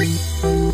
Bye.